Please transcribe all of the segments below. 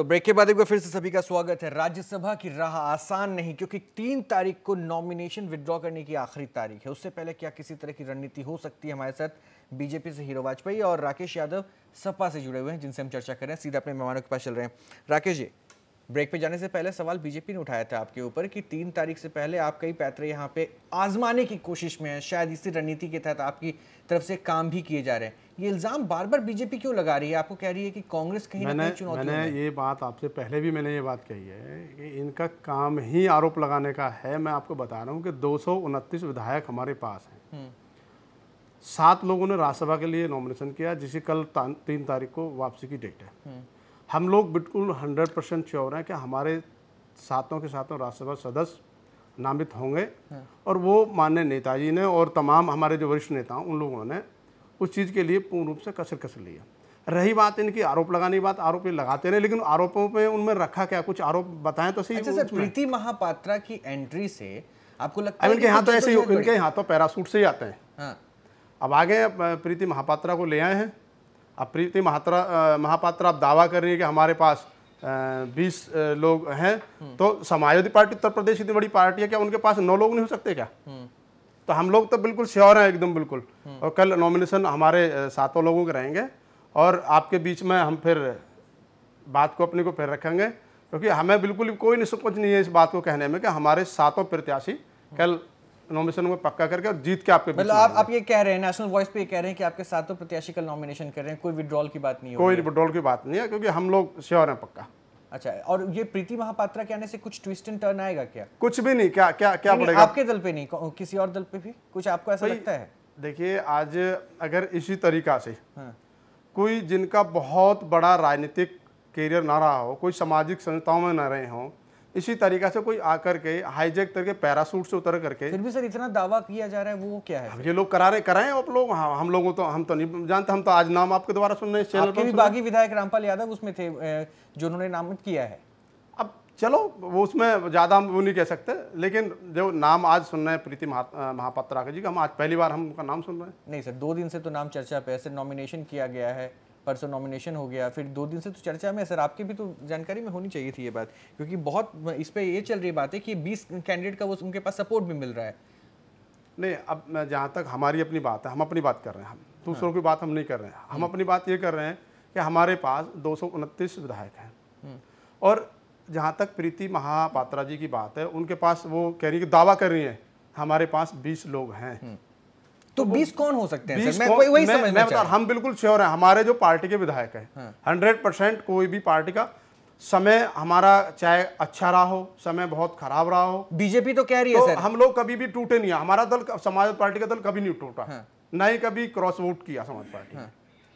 तो ब्रेक के बाद एक बार फिर से सभी का स्वागत है। राज्यसभा की राह आसान नहीं, क्योंकि तीन तारीख को नॉमिनेशन विड्रॉ करने की आखिरी तारीख है। उससे पहले क्या किसी तरह की रणनीति हो सकती है हमारे साथ? बीजेपी से हीरो वाजपेयी और राकेश यादव सपा से जुड़े हुए हैं, जिनसे हम चर्चा कर रहे हैं। सीधा अपने मेहमानों के पास चल रहे हैं। राकेश जी ब्रेक पे जाने से पहले सवाल बीजेपी ने उठाया था आपके ऊपर कि तीन तारीख से पहले आप कई पैतरे यहाँ पे आजमाने की कोशिश में है। शायद इसी रणनीति के तहत आपकी तरफ़ से काम भी किए जा रहे हैं। ये इल्ज़ाम बार बार बीजेपी क्यों लगा रही है? आपको कह रही है कि कांग्रेस कहीं ना कहीं चुनौती मैंने ये बात आपसे पहले भी मैंने ये बात कही है कि इनका काम ही आरोप लगाने का है। मैं आपको बता रहा हूँ कि दो सौ उनतीस विधायक हमारे पास हैं। सात लोगों ने राज्यसभा के लिए नॉमिनेशन किया जिसे कल तीन तारीख को वापसी की डेट है। हम लोग बिल्कुल हंड्रेड परसेंट श्योर हैं कि हमारे सातों के सातों राज्यसभा सदस्य नामित होंगे और वो माननीय नेताजी ने और तमाम हमारे जो वरिष्ठ नेता उन लोगों ने उस चीज़ के लिए पूर्ण रूप से कसर कसर लिया रही बात इनकी आरोप लगाने की बात आरोप ये लगाते रहे लेकिन आरोपों पे उनमें रखा क्या? कुछ आरोप बताएँ तो सही अच्छा सर प्रीति महापात्रा की एंट्री से आपको लगता है इनके यहाँ तो ऐसे ही इनके यहाँ तो पैरासूट से ही आते हैं। हाँ। अब आगे प्रीति महापात्रा को ले आए हैं। अब प्रीति महात्रा महापात्रा अब दावा कर रही है कि हमारे पास बीस लोग हैं तो समाजवादी पार्टी उत्तर प्रदेश इतनी बड़ी पार्टी है क्या उनके पास नौ लोग नहीं हो सकते क्या? तो हम लोग तो बिल्कुल श्योर हैं एकदम बिल्कुल। और कल नॉमिनेशन हमारे सातों लोगों के रहेंगे और आपके बीच में हम फिर बात को अपने को फिर रखेंगे क्योंकि हमें बिल्कुल कोई निष्पक्ष नहीं है इस बात को कहने में कि हमारे सातों प्रत्याशी कल नॉमिनेशन में पक्का करके और जीत के आपके मतलब आप आप ये कह रहे हैं नेशनल वॉइस पे ये कह रहे हैं कि आपके सातों प्रत्याशी कल नॉमिनेशन कर रहे हैं कोई विड्रॉल की बात नहीं कोई विड्रॉल की बात नहीं है क्योंकि हम लोग श्योर हैं पक्का। अच्छा और ये प्रीति महापात्रा के आने से कुछ ट्विस्ट एंड टर्न आएगा क्या? कुछ भी नहीं क्या क्या क्या पड़ेगा आपके दल पे नहीं किसी और दल पे भी? कुछ आपको ऐसा लगता है? देखिए आज अगर इसी तरीका से हाँ। कोई जिनका बहुत बड़ा राजनीतिक कैरियर ना रहा हो कोई सामाजिक संस्थाओं में ना रहे हों इसी तरीका से कोई आकर के हाईजेक करके पैरासूट से उतर करके। फिर भी सर इतना दावा किया जा रहा है वो क्या है ये लोग करा रहे कराएँ आप लोग? हाँ, हम लोगों तो हम तो नहीं जानते हम तो आज नाम आपके द्वारा सुन रहे हैं चैनल आपके भी पर बागी विधायक रामपाल यादव उसमें थे जो उन्होंने नामित किया है। अब चलो वो उसमें ज़्यादा हम वो नहीं कह सकते लेकिन जो नाम आज सुन रहे हैं प्रीति महा- महापात्रा का जी का हम आज पहली बार हम उनका नाम सुन रहे हैं। नहीं सर दो दिन से तो नाम चर्चा पे सर नॉमिनेशन किया गया है। परसों नॉमिनेशन हो गया फिर दो दिन से तो चर्चा में है सर आपकी भी तो जानकारी में होनी चाहिए थी ये बात क्योंकि बहुत इस पर ये चल रही बात है कि 20 कैंडिडेट का वो उनके पास सपोर्ट भी मिल रहा है। नहीं अब जहाँ तक हमारी अपनी बात है हम अपनी बात कर रहे हैं हम दूसरों की बात हम नहीं कर रहे हैं। हम अपनी बात ये कर रहे हैं कि हमारे पास दो सौ उनतीस विधायक हैं। और जहाँ तक प्रीति महापात्रा जी की बात है उनके पास वो कह रही है कि दावा कर रही हैं हमारे पास 20 लोग हैं। तो 20 कौन हो सकते हैं सर? मैं वही वही मैं- मैं बता हम बिल्कुल श्योर हैं। हमारे जो पार्टी के विधायक हैं हंड्रेड परसेंट कोई भी पार्टी का समय हमारा चाहे अच्छा रहा हो समय बहुत खराब रहा हो। बीजेपी तो कह रही है तो सर। हम लोग कभी भी टूटे नहीं हैं। हमारा दल समाज पार्टी का दल कभी नहीं टूटा। न ही कभी क्रॉस वोट किया समाज पार्टी ने।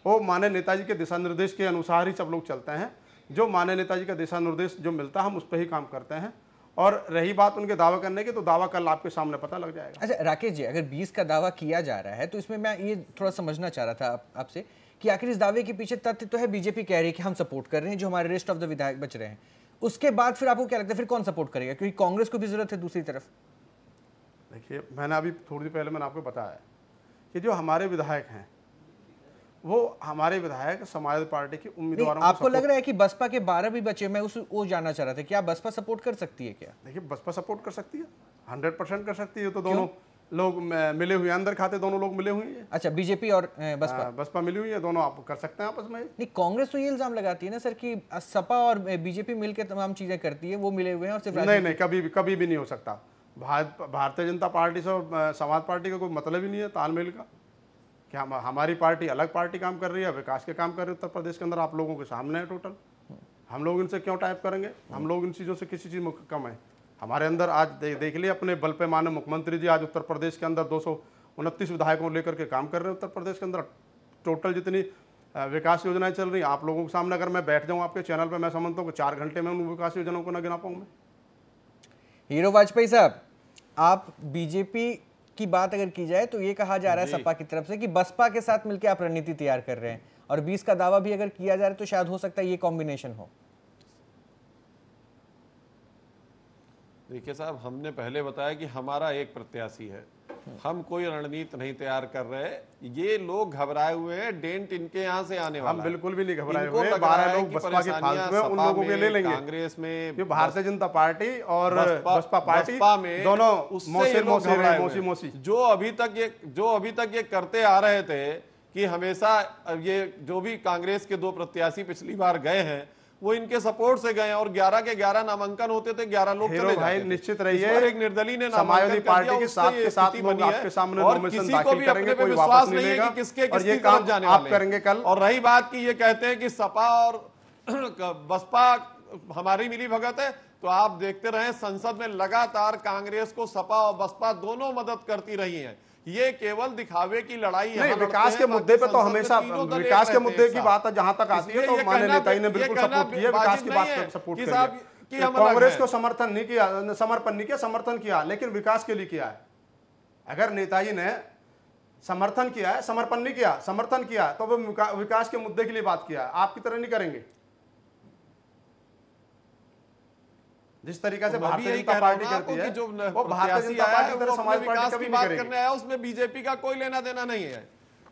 वो माने नेताजी के दिशा निर्देश के अनुसार ही सब लोग चलते हैं। जो माने नेताजी का दिशा निर्देश जो मिलता है हम उस पर ही काम करते हैं। और रही बात उनके दावा करने की तो दावा कल आपके सामने पता लग जाएगा। अच्छा राकेश जी अगर 20 का दावा किया जा रहा है तो इसमें मैं ये थोड़ा समझना चाह रहा था आप, आपसे कि आखिर इस दावे के पीछे तथ्य तो है बीजेपी कह रही है कि हम सपोर्ट कर रहे हैं जो हमारे रेस्ट ऑफ़ द विधायक बच रहे हैं। उसके बाद फिर आपको क्या लगता है फिर कौन सपोर्ट करेगा? क्योंकि कांग्रेस को भी ज़रूरत है दूसरी तरफ़। देखिए मैंने अभी थोड़ी देर पहले मैंने आपको बताया कि जो हमारे विधायक हैं वो हमारे विधायक समाजवादी पार्टी के उम्मीदवारों आपको लग रहा है कि बसपा के 12 भी बचे मैं उस वो जानना चाह रहा था क्या बसपा सपोर्ट कर सकती है क्या? देखिए बसपा सपोर्ट कर सकती है। हंड्रेड परसेंट कर सकती है तो दोनों लोग मिले हुए अंदर खाते दोनों लोग मिले हुए हैं। अच्छा बीजेपी और बसपा? बसपा मिली हुई है दोनों आप कर सकते हैं आपस में। नहीं कांग्रेस तो ये इल्ज़ाम लगाती है ना सर कि सपा और बीजेपी मिलकर तमाम चीज़ें करती है वो मिले हुए हैं और सिर्फ़ नहीं नहीं कभी भी कभी भी नहीं हो सकता। भारत भारतीय जनता पार्टी से समाज पार्टी का कोई मतलब ही नहीं है तालमेल का। कि हम हमारी पार्टी अलग पार्टी काम कर रही है विकास के काम कर रही है उत्तर प्रदेश के अंदर आप लोगों के सामने है टोटल हम लोग इनसे क्यों टाइप करेंगे? हम लोग इन चीज़ों से किसी चीज़ में कम है। हमारे अंदर आज दे, देख लिए अपने बल पे माने मुख्यमंत्री जी आज उत्तर प्रदेश के अंदर दो सौ उनतीस विधायकों लेकर के काम कर रहे हैं उत्तर प्रदेश के अंदर। टोटल जितनी विकास योजनाएँ चल रही आप लोगों के सामने अगर मैं बैठ जाऊँ आपके चैनल पर मैं समझता हूँ कि चार घंटे में उन विकास योजनाओं को ना गिना पाऊँ मैं। हीरो वाजपेयी साहब आप बीजेपी की बात अगर की जाए तो ये कहा जा रहा है सपा की तरफ़ से कि बसपा के साथ मिलकर आप रणनीति तैयार कर रहे हैं। और 20 का दावा भी अगर किया जा रहा है तो शायद हो सकता है ये कॉम्बिनेशन हो। देखिए साहब हमने पहले बताया कि हमारा एक प्रत्याशी है। हम कोई रणनीति नहीं तैयार कर रहे ये लोग घबराए हुए हैं डेंट इनके यहाँ से आने वाला हम बिल्कुल भी नहीं घबराए हुए बारह लोग बसपा के फालतू उन लोगों के ले लेंगे। कांग्रेस में भारतीय जनता पार्टी और बसपा पार्टी में दोनों मौसी मौसी मौसी मौसी। जो अभी तक ये जो अभी तक ये करते आ रहे थे कि हमेशा ये जो भी कांग्रेस के दो प्रत्याशी पिछली बार गए हैं वो इनके सपोर्ट से गए और 11 के 11 नामांकन होते थे 11 लोग चले भाई जाते निश्चित रहिए, एक निर्दलीय ने समाजवादी नामांकन कर पार्टी दिया, के साथ के साथ लोग आपके सामने और किसी को भी अपने पे विश्वास नहीं है कि किसके किसकी तरफ़ काम जाने आप वाले। करेंगे कल। और रही बात की ये कहते हैं कि सपा और बसपा हमारी मिली भगत है तो आप देखते रहे संसद में लगातार कांग्रेस को सपा और बसपा दोनों मदद करती रही हैं ये केवल दिखावे की लड़ाई नहीं यहाँ विकास के मुद्दे पे तो हमेशा विकास के मुद्दे की बात जहाँ तक आती है तो माने नेताजी ने बिल्कुल सपोर्ट किया विकास की बात सपोर्ट किया कांग्रेस को समर्थन नहीं किया समर्पण नहीं किया समर्थन किया लेकिन विकास के लिए किया है। अगर नेताजी ने समर्थन किया है समर्पण नहीं किया समर्थन किया तो वो विकास के मुद्दे के लिए बात किया आपकी तरह नहीं करेंगे? जिस तरीके से भारतीय जनता पार्टी करती है जो वो भारतीय जनता पार्टी वो समाज पार्टी विकास कभी की बात करने आया उसमें बीजेपी का कोई लेना देना नहीं है।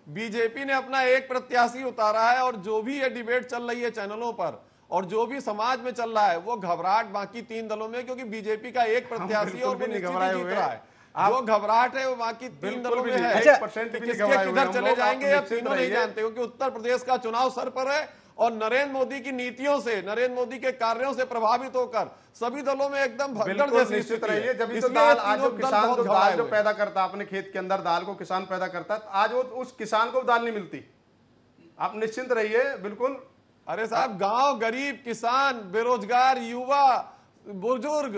बीजेपी ने अपना एक प्रत्याशी उतारा है और जो भी ये डिबेट चल रही है चैनलों पर और जो भी समाज में चल रहा है वो घबराहट बाकी तीन दलों में क्योंकि बीजेपी का एक प्रत्याशी और भी वो नहीं निश्चित जीत रहा है। जो घबराहट है वो बाकी तीन दलों में है। किसके किधर चले जाएँगे या तीनों नहीं जानते क्योंकि उत्तर प्रदेश का चुनाव सर पर है और नरेंद्र मोदी की नीतियों से नरेंद्र मोदी के कार्यों से प्रभावित होकर सभी दलों में एकदम निश्चित स्थिति है। रहिए जब तो दाल आज जो किसान जो दाल जो पैदा करता अपने खेत के अंदर दाल को किसान पैदा करता आज वो उस किसान को दाल नहीं मिलती। आप निश्चिंत रहिए बिल्कुल। अरे साहब गाँव गरीब किसान बेरोजगार युवा बुज़ुर्ग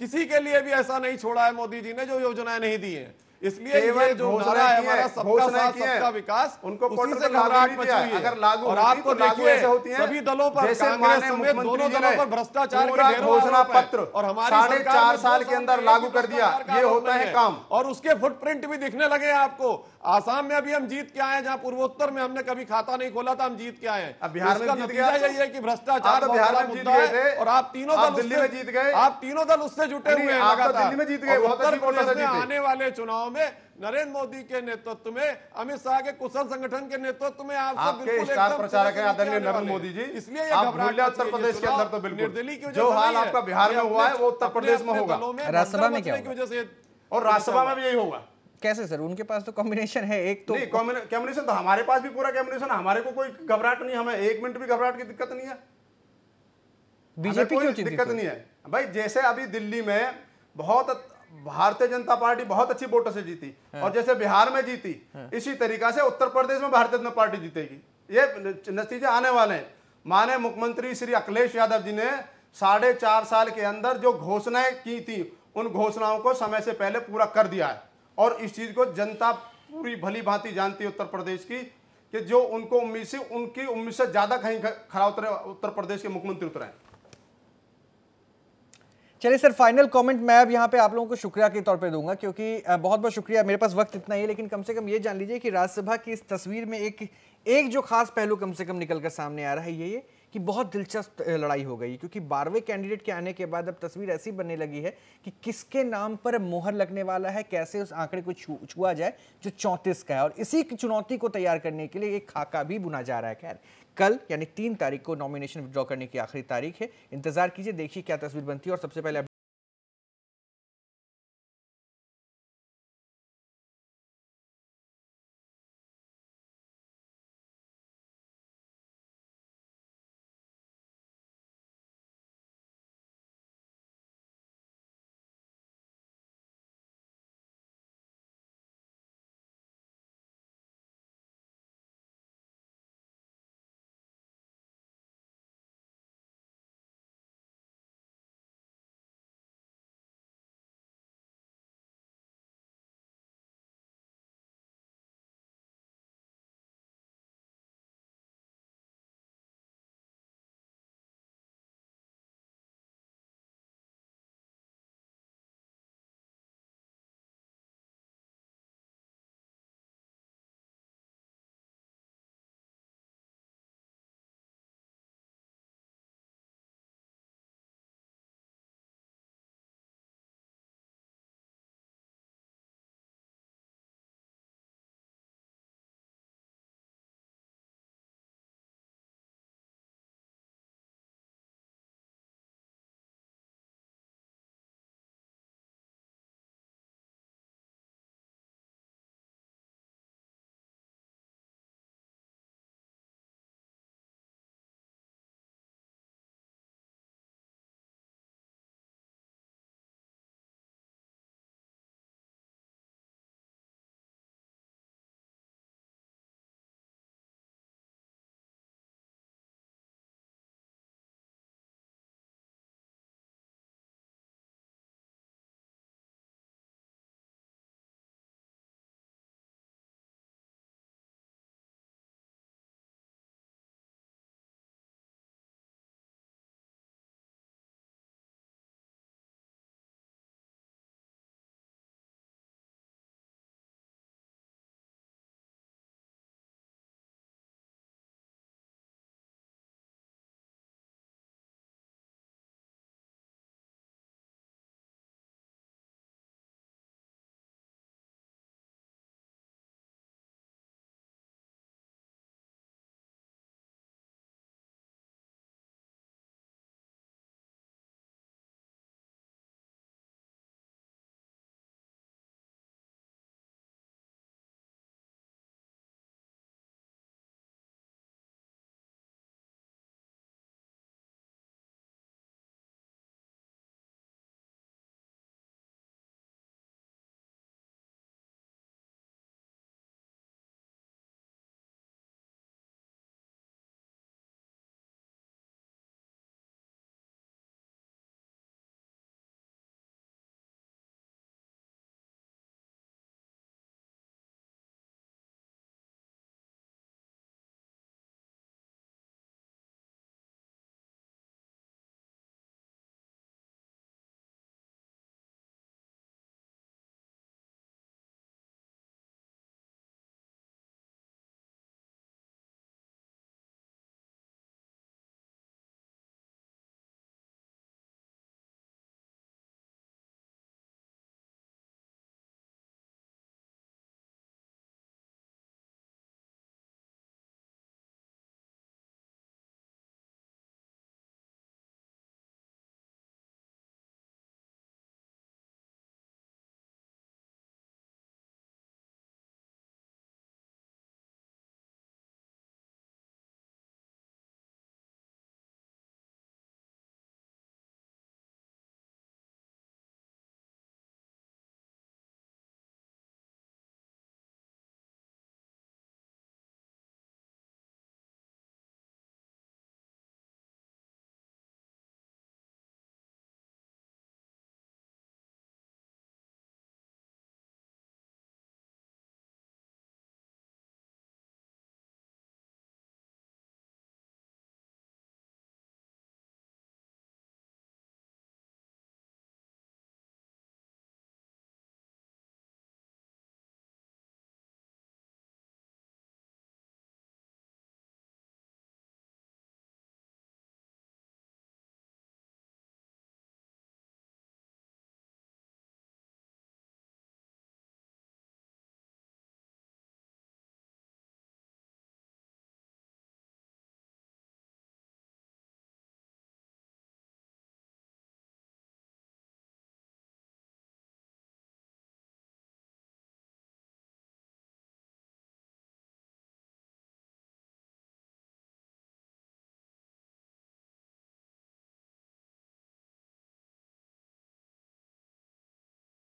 किसी के लिए भी ऐसा नहीं छोड़ा है मोदी जी ने जो योजनाएँ नहीं दी हैं। इसलिए ये जो नारा है हमारा सबका साथ सबका विकास उनको उसी से घबराहट मची है। अगर लागू और आपको तो देखिए हैं। सभी दलों पर जैसे कांग्रेस समेत दोनों दलों पर भ्रष्टाचार के घोषणा पत्र और हमारी साढ़े चार साल के अंदर लागू कर दिया। ये होता है काम। और उसके फुटप्रिंट भी दिखने लगे हैं आपको। आसाम में अभी हम जीत के आए हैं जहाँ पूर्वोत्तर में हमने कभी खाता नहीं खोला था हम जीत के आए अब बिहार में जीत नतीजा तो? यही है कि भ्रष्टाचार तो बिहार में जीत गए थे। और आप तीनों दल दिल्ली में जीत गए। आप तीनों दल उससे जुटे हुए हैं। दिल्ली में जीत गए, उत्तर प्रदेश में आने वाले चुनाव में नरेंद्र मोदी के नेतृत्व में अमित शाह के कुशल संगठन के नेतृत्व में आप सब आपके बिल्कुल स्टार एकदम प्रचारक हैं आदरणीय नरेंद्र मोदी जी। इसलिए ये आप घबराहट उत्तर प्रदेश के अंदर तो बिल्कुल। जो हाल आपका बिहार में हुआ है वो उत्तर प्रदेश में होगा। राज्यसभा में क्या की वजह से और राज्यसभा में भी यही होगा। कैसे सर? उनके पास तो कॉम्बिनेशन है एक तो नहीं कॉम्बिनेशन तो हमारे पास भी पूरा कॉम्बिनेशन है। हमारे को कोई घबराहट नहीं हमें एक मिनट भी घबराहट की दिक्कत नहीं है। बीजेपी कोई दिक्कत नहीं है। भाई जैसे अभी दिल्ली में बहुत भारतीय जनता पार्टी बहुत अच्छी वोटों से जीती और जैसे बिहार में जीती इसी तरीका से उत्तर प्रदेश में भारतीय जनता पार्टी जीतेगी। ये नतीजे आने वाले हैं। माने मुख्यमंत्री श्री अखिलेश यादव जी ने साढ़े चार साल के अंदर जो घोषणाएँ की थी उन घोषणाओं को समय से पहले पूरा कर दिया है। और इस चीज़ को जनता पूरी भली भांति जानती है उत्तर प्रदेश की कि जो उनको उम्मीद से उनकी उम्मीद से ज़्यादा कहीं खड़ा उतरे उत्तर प्रदेश के मुख्यमंत्री उतरे हैं। चलिए सर फाइनल कमेंट मैं अब यहाँ पे आप लोगों को शुक्रिया के तौर पे दूँगा, क्योंकि बहुत बहुत शुक्रिया। मेरे पास वक्त इतना ही है, लेकिन कम से कम ये जान लीजिए कि राज्यसभा की इस तस्वीर में एक एक जो खास पहलू कम से कम निकल कर सामने आ रहा है, ये ये कि बहुत दिलचस्प लड़ाई हो गई। क्योंकि बारहवें कैंडिडेट के आने के बाद अब तस्वीर ऐसी बनने लगी है कि किसके नाम पर मोहर लगने वाला है, कैसे उस आंकड़े को छू, छुआ जाए जो चौंतीस का है। और इसी चुनौती को तैयार करने के लिए एक खाका भी बुना जा रहा है। खैर कल, यानी तीन तारीख को नॉमिनेशन विड्रॉ करने की आखिरी तारीख है। इंतज़ार कीजिए, देखिए क्या तस्वीर बनती है और सबसे पहले